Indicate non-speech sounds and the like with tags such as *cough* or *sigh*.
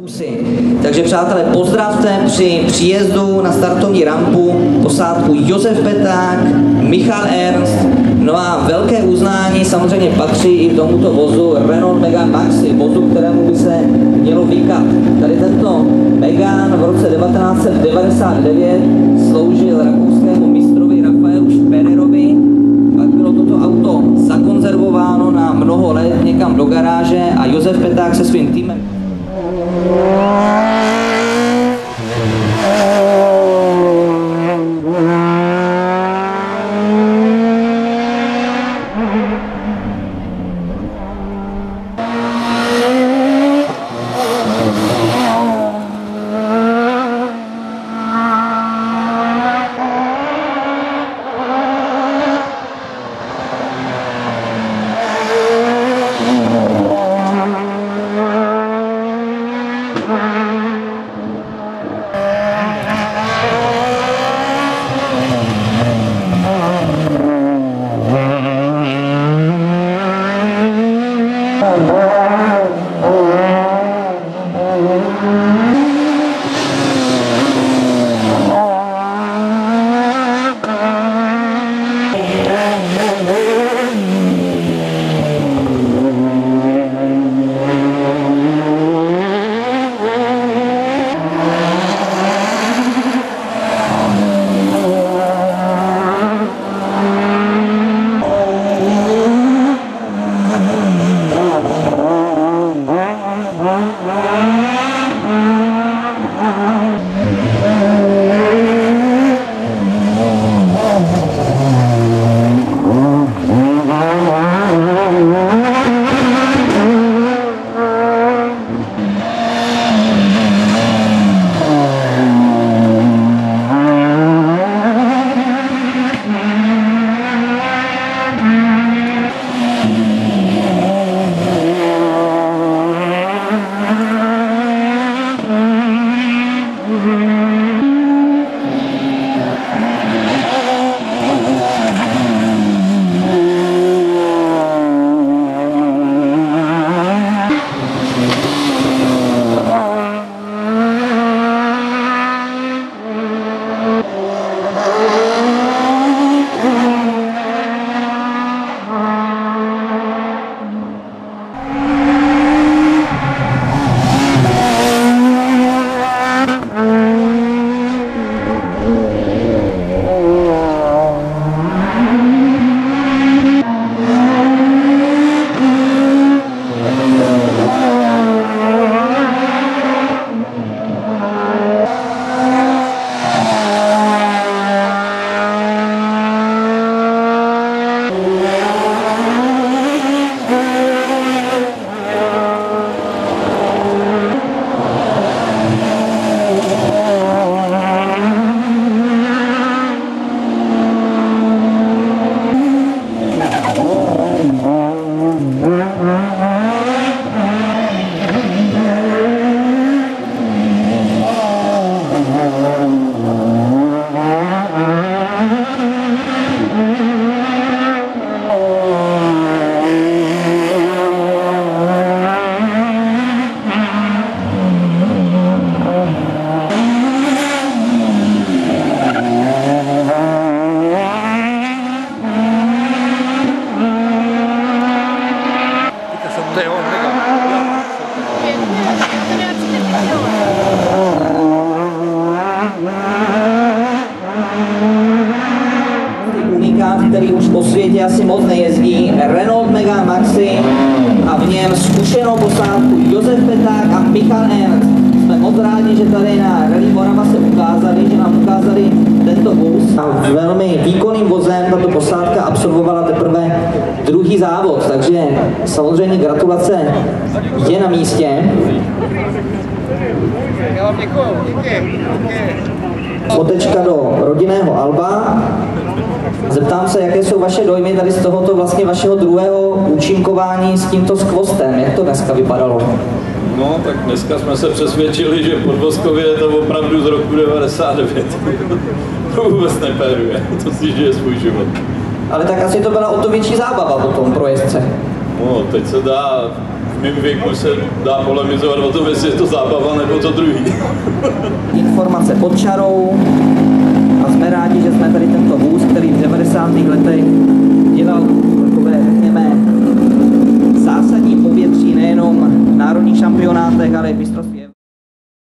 Kusy. Takže přátelé, pozdravte při příjezdu na startovní rampu posádku Josef Peták, Michal Ernst, no a velké uznání samozřejmě patří i tomuto vozu Renault Megane Maxi, vozu, kterému by se mělo vykat. Tady tento Megane v roce 1999 sloužil rakouskému mistrovi Rafaelu Špererovi, pak bylo toto auto zakonzervováno na mnoho let někam do garáže a Josef Peták se svým týmem To který už po světě asi moc nejezdí, Renault Megane Maxi a v něm zkušenou posádku Josef Peták a Michal Ernst. Jsme moc rádi, že tady na Rally Morava se ukázali, že nám ukázali tento vůz. A velmi výkonným vozem tato posádka absolvovala druhý závod, takže samozřejmě gratulace je na místě. Fotečka do rodinného alba. Zeptám se, jaké jsou vaše dojmy tady z tohoto vlastně vašeho druhého účinkování s tímto skvostem. Jak to dneska vypadalo? No, tak dneska jsme se přesvědčili, že podvozkově je to opravdu z roku 99. *laughs* to vůbec nepéruje, to si žije svůj život. Ale tak asi to byla o to větší zábava potom pro jezdce. No, teď se dá v mým věku se dá polemizovat o tom, jestli je to zábava nebo to druhý. *laughs* Informace pod čarou a jsme rádi, že jsme tady tento vůz, který v 90. letech dělal takové, řekněme, zásadní povětří nejenom v národních šampionátech, ale i v